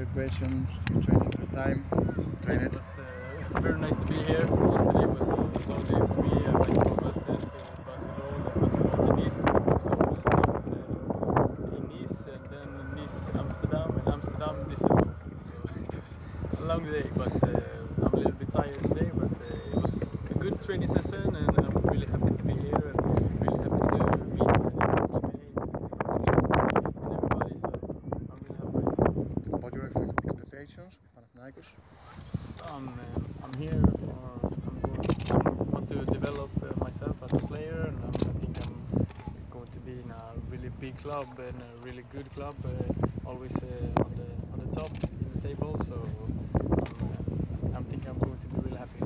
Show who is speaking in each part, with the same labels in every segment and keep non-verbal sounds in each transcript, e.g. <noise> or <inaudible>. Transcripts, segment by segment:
Speaker 1: question. You're training first time. Train
Speaker 2: It
Speaker 1: it.
Speaker 2: was uh, very nice to be here. Yesterday was a long day for me. I went from Athens to Barcelona, Barcelona to Nice to pick up some uh, stuff uh, in Nice, and then Nice, Amsterdam, and Amsterdam, Düsseldorf. So <laughs> it was a long day, but uh, I'm a little bit tired today. But uh, it was a good training session, and I'm really happy to be here and really happy to meet uh, teammates and everybody. So I'm really happy.
Speaker 1: What your ex- expectations with Panathinaikos?
Speaker 2: I'm, here for I'm going, I want to develop uh, myself as a player and um, I think I'm going to be in a really big club and a really good club uh, always uh, on the on the top in the table so I'm, uh, I'm think I'm going to be really happy.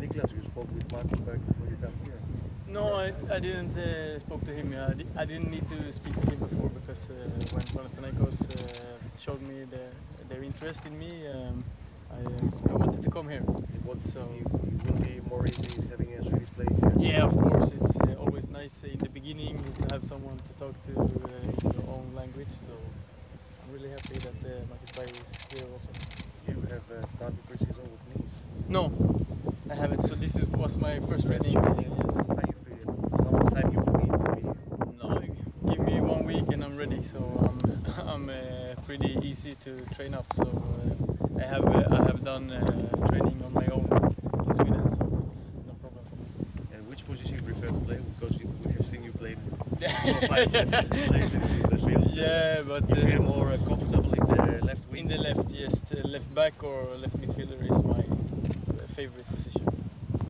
Speaker 3: Niklas, you spoke with Martin Berg before you come here.
Speaker 2: No, I, I didn't uh, spoke to him. I, di- I didn't need to speak to him before because uh, when Panathinaikos uh, showed me the, their interest in me, um, I, uh, I wanted to come here.
Speaker 3: It, would,
Speaker 2: So-
Speaker 3: will be more easy having a Swedish player here.
Speaker 2: Yeah, of course. It's uh, always nice in the beginning to have someone to talk to uh, in your own language. So I'm really happy that uh, Marcus Berg is here also.
Speaker 3: You have uh, started pre-season with Nice.
Speaker 2: No, I haven't. So this is, was my first training.
Speaker 3: Yes.
Speaker 2: Yes.
Speaker 3: How you feel? How much time you will need to be here?
Speaker 2: No, give me one week and I'm ready. So I'm <laughs> I'm uh, pretty easy to train up. So uh, I have uh, I have done uh, training on my own in Sweden, so it's no problem for me.
Speaker 3: And which position you prefer to play? Because we have seen you play <laughs> places in the field.
Speaker 2: Yeah, but
Speaker 3: You feel
Speaker 2: uh,
Speaker 3: more comfortable in the left wing?
Speaker 2: In the left, yes, the left back or left midfielder is my favorite position.